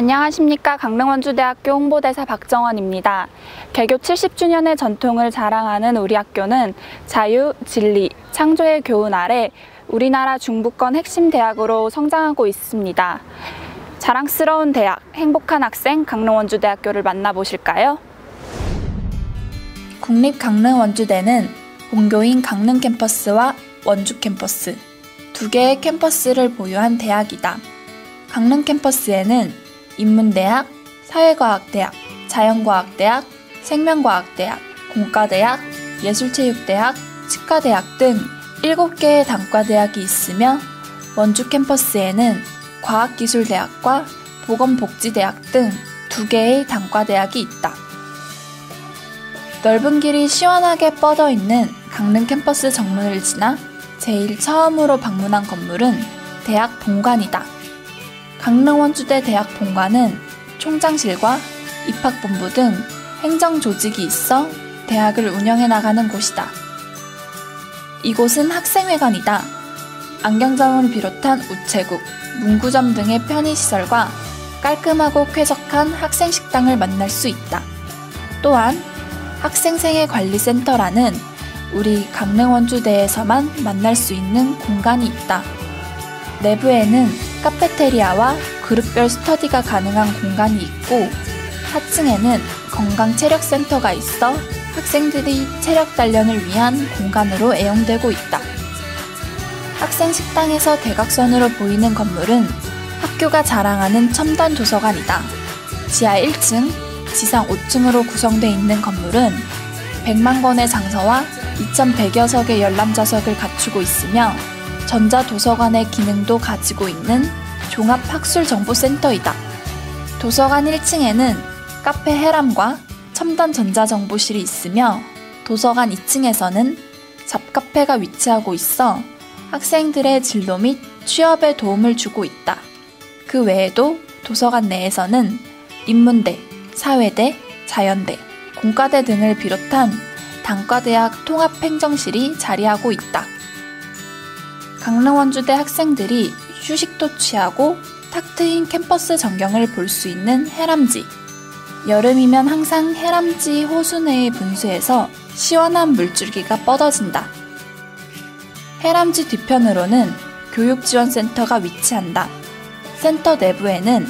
안녕하십니까 강릉원주대학교 홍보대사 박정원입니다. 개교 70주년의 전통을 자랑하는 우리 학교는 자유, 진리, 창조의 교훈 아래 우리나라 중부권 핵심 대학으로 성장하고 있습니다. 자랑스러운 대학, 행복한 학생 강릉원주대학교를 만나보실까요? 국립 강릉원주대는 본교인 강릉 캠퍼스와 원주 캠퍼스 두 개의 캠퍼스를 보유한 대학이다. 강릉 캠퍼스에는 인문대학, 사회과학대학, 자연과학대학, 생명과학대학, 공과대학, 예술체육대학, 치과대학 등 7개의 단과대학이 있으며 원주 캠퍼스에는 과학기술대학과 보건복지대학 등 2개의 단과대학이 있다. 넓은 길이 시원하게 뻗어 있는 강릉 캠퍼스 정문을 지나 제일 처음으로 방문한 건물은 대학 본관이다. 강릉원주대 대학 본관은 총장실과 입학본부 등 행정 조직이 있어 대학을 운영해 나가는 곳이다. 이곳은 학생회관이다. 안경점을 비롯한 우체국, 문구점 등의 편의시설과 깔끔하고 쾌적한 학생식당을 만날 수 있다. 또한 학생생애관리센터라는 우리 강릉원주대에서만 만날 수 있는 공간이 있다. 내부에는 카페테리아와 그룹별 스터디가 가능한 공간이 있고 4층에는 건강체력센터가 있어 학생들이 체력 단련을 위한 공간으로 애용되고 있다. 학생 식당에서 대각선으로 보이는 건물은 학교가 자랑하는 첨단 도서관이다. 지하 1층, 지상 5층으로 구성되어 있는 건물은 100만 권의 장서와 2,100여 석의 열람좌석을 갖추고 있으며 전자도서관의 기능도 가지고 있는 종합학술정보센터이다. 도서관 1층에는 카페 해람과 첨단 전자정보실이 있으며 도서관 2층에서는 잡카페가 위치하고 있어 학생들의 진로 및 취업에 도움을 주고 있다. 그 외에도 도서관 내에서는 인문대, 사회대, 자연대, 공과대 등을 비롯한 단과대학 통합행정실이 자리하고 있다. 강릉원주대 학생들이 휴식도 취하고 탁 트인 캠퍼스 전경을 볼 수 있는 해람지. 여름이면 항상 해람지 호수내의 분수에서 시원한 물줄기가 뻗어진다. 해람지 뒤편으로는 교육지원센터가 위치한다. 센터 내부에는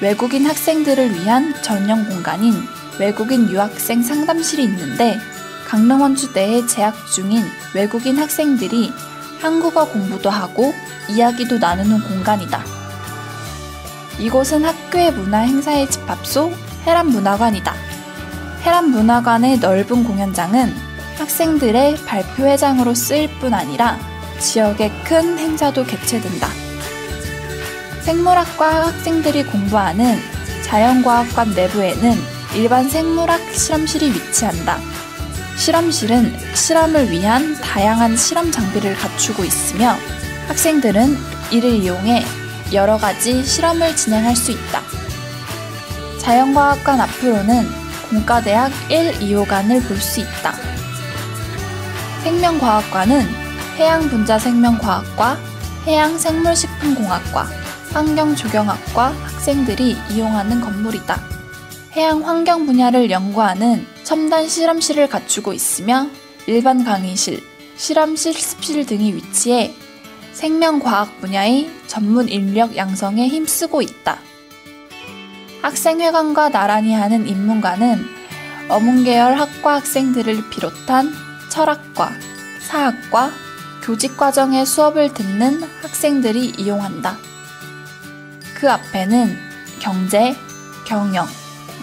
외국인 학생들을 위한 전용 공간인 외국인 유학생 상담실이 있는데 강릉원주대에 재학 중인 외국인 학생들이 한국어 공부도 하고 이야기도 나누는 공간이다. 이곳은 학교의 문화 행사의 집합소 해람문화관이다. 해람문화관의 넓은 공연장은 학생들의 발표회장으로 쓰일 뿐 아니라 지역의 큰 행사도 개최된다. 생물학과 학생들이 공부하는 자연과학관 내부에는 일반 생물학 실험실이 위치한다. 실험실은 실험을 위한 다양한 실험 장비를 갖추고 있으며 학생들은 이를 이용해 여러 가지 실험을 진행할 수 있다. 자연과학관 앞으로는 공과대학 1, 2호관을 볼 수 있다. 생명과학관은 해양분자생명과학과, 해양생물식품공학과, 환경조경학과 학생들이 이용하는 건물이다. 해양 환경 분야를 연구하는 첨단 실험실을 갖추고 있으며 일반 강의실, 실험실 습실 등이 위치해 생명과학 분야의 전문 인력 양성에 힘쓰고 있다. 학생회관과 나란히 하는 인문관은 어문계열 학과 학생들을 비롯한 철학과, 사학과, 교직과정의 수업을 듣는 학생들이 이용한다. 그 앞에는 경제, 경영,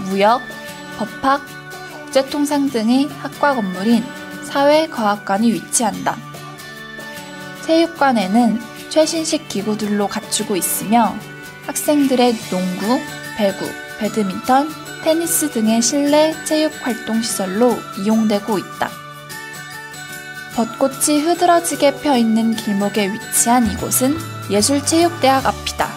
무역, 법학, 국제통상 등의 학과 건물인 사회과학관이 위치한다. 체육관에는 최신식 기구들로 갖추고 있으며 학생들의 농구, 배구, 배드민턴, 테니스 등의 실내 체육 활동 시설로 이용되고 있다. 벚꽃이 흐드러지게 펴 있는 길목에 위치한 이곳은 예술체육대학 앞이다.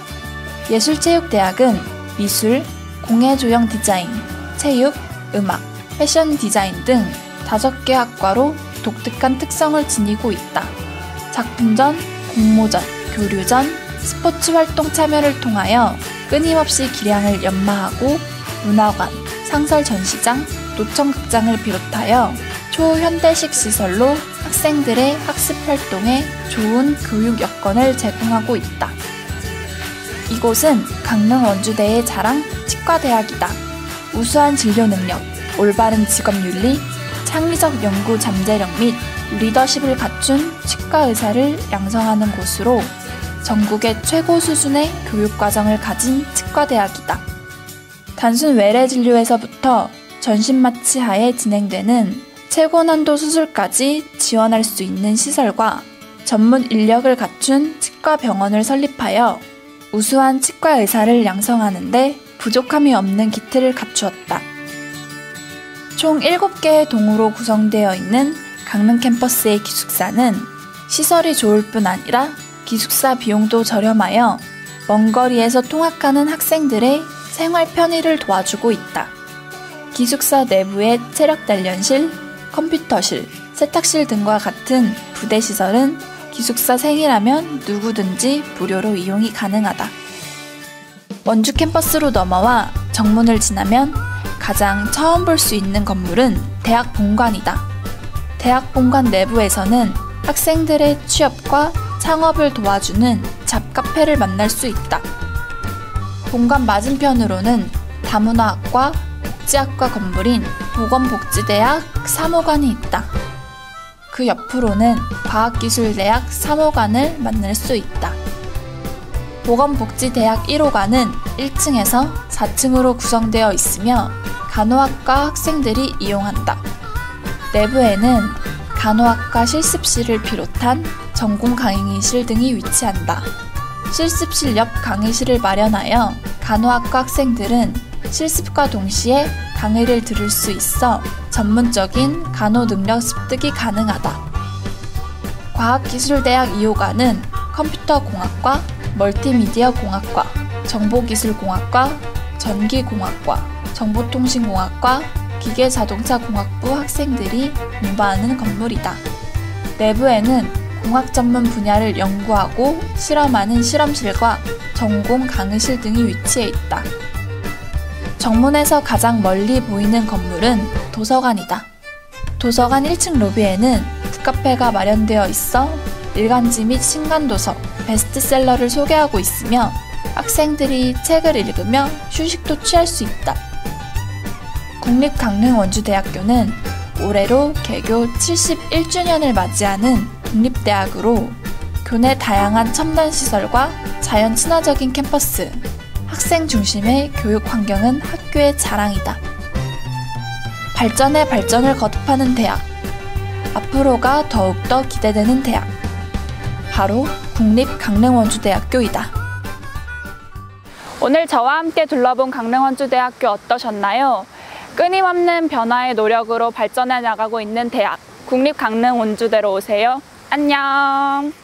예술체육대학은 미술, 공예 조형 디자인, 체육, 음악, 패션 디자인 등 다섯 개 학과로 독특한 특성을 지니고 있다. 작품전, 공모전, 교류전, 스포츠 활동 참여를 통하여 끊임없이 기량을 연마하고 문화관, 상설 전시장, 노천극장을 비롯하여 초현대식 시설로 학생들의 학습 활동에 좋은 교육 여건을 제공하고 있다. 이곳은 강릉 원주대의 자랑 치과대학이다. 우수한 진료 능력, 올바른 직업 윤리, 창의적 연구 잠재력 및 리더십을 갖춘 치과 의사를 양성하는 곳으로 전국의 최고 수준의 교육 과정을 가진 치과대학이다. 단순 외래 진료에서부터 전신 마취 하에 진행되는 최고 난도 수술까지 지원할 수 있는 시설과 전문 인력을 갖춘 치과 병원을 설립하여 우수한 치과 의사를 양성하는데 부족함이 없는 기틀을 갖추었다. 총 7개의 동으로 구성되어 있는 강릉 캠퍼스의 기숙사는 시설이 좋을 뿐 아니라 기숙사 비용도 저렴하여 먼 거리에서 통학하는 학생들의 생활 편의를 도와주고 있다. 기숙사 내부의 체력 단련실, 컴퓨터실, 세탁실 등과 같은 부대 시설은 기숙사 생이라면 누구든지 무료로 이용이 가능하다. 원주 캠퍼스로 넘어와 정문을 지나면 가장 처음 볼 수 있는 건물은 대학 본관이다. 대학 본관 내부에서는 학생들의 취업과 창업을 도와주는 잡카페를 만날 수 있다. 본관 맞은편으로는 다문화학과 복지학과 건물인 보건복지대학 3호관이 있다. 그 옆으로는 과학기술대학 3호관을 만날 수 있다. 보건복지대학 1호관은 1층에서 4층으로 구성되어 있으며 간호학과 학생들이 이용한다. 내부에는 간호학과 실습실을 비롯한 전공 강의실 등이 위치한다. 실습실 옆 강의실을 마련하여 간호학과 학생들은 실습과 동시에 강의를 들을 수 있어 전문적인 간호 능력 습득이 가능하다. 과학기술대학 2호관은 컴퓨터공학과, 멀티미디어 공학과, 정보기술공학과, 전기공학과, 정보통신공학과, 기계자동차공학부 학생들이 공부하는 건물이다. 내부에는 공학 전문 분야를 연구하고 실험하는 실험실과 전공 강의실 등이 위치해 있다. 정문에서 가장 멀리 보이는 건물은 도서관이다. 도서관 1층 로비에는 북카페가 마련되어 있어 일간지 및 신간도서, 베스트셀러를 소개하고 있으며 학생들이 책을 읽으며 휴식도 취할 수 있다. 국립강릉원주대학교는 올해로 개교 71주년을 맞이하는 국립대학으로 교내 다양한 첨단 시설과 자연 친화적인 캠퍼스, 학생 중심의 교육 환경은 학교의 자랑이다. 발전에 발전을 거듭하는 대학. 앞으로가 더욱더 기대되는 대학. 바로 국립강릉원주대학교이다. 오늘 저와 함께 둘러본 강릉원주대학교 어떠셨나요? 끊임없는 변화의 노력으로 발전해 나가고 있는 대학 국립강릉원주대로 오세요. 안녕.